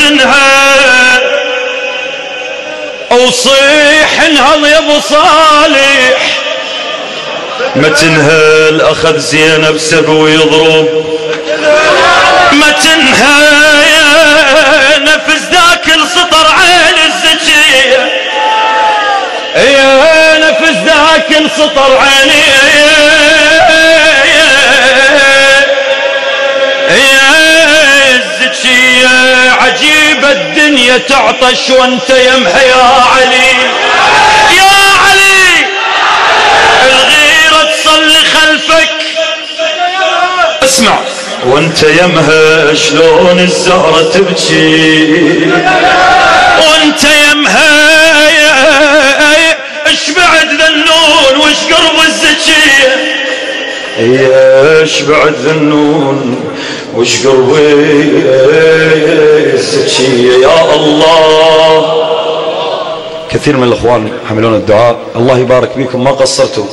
ما تنهى وصيح انهض يا ابو صالح. ما تنهل اخذ زينب سب ويضرب. ما يا نفس ذاك السطر عين الزكية يا نفس ذاك السطر عيني الدنيا تعطش وانت يمها يا علي. يا علي! الغيرة تصلي خلفك. اسمع. وانت يمها شلون الزهرة تبكي؟ وانت يمها اش بعد ذنون وش قرب الزكية إيش بعد ذنون وش قرب الزكية يا الله. كثير من الإخوان حملون الدعاء. الله يبارك بكم ما قصرتوا